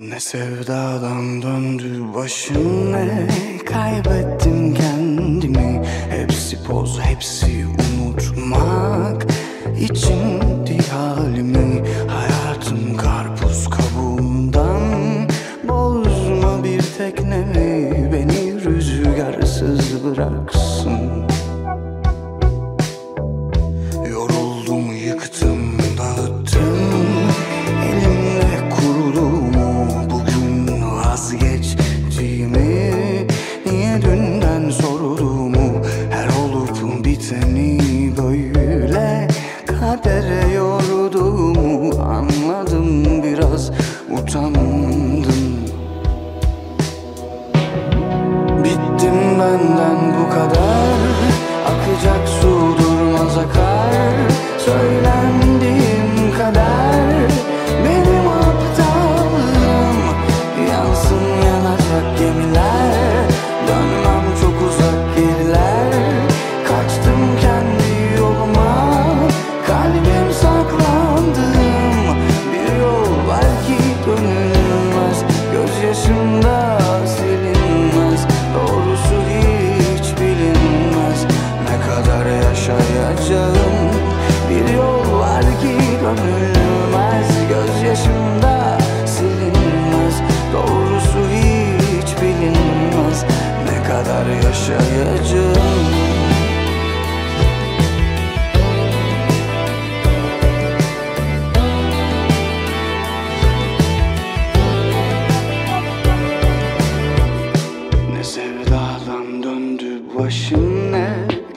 Ne sevdadan döndü başım ne Kaybettim kendimi. Hepsi poz hepsi unutmak İçindi halimi. Hayatım karpuz kabuğundan Bozma bir teknemi. Beni rüzgarsız bıraksın kadar yaşayacağım. Ne sevdadan döndü başım ne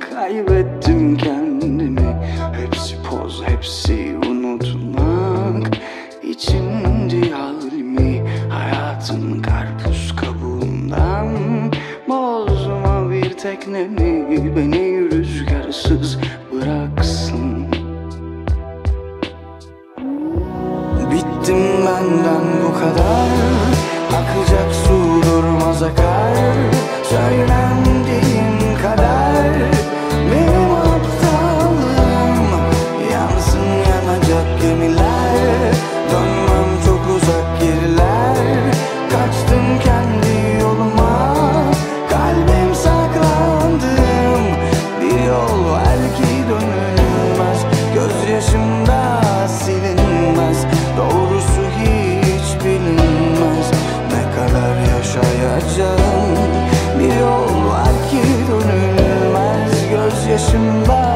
Kaybettim kendimi. Hepsi poz hepsi teknemi Beni rüzgarsız bıraksın. Bittim benden bu kadar yaşımda.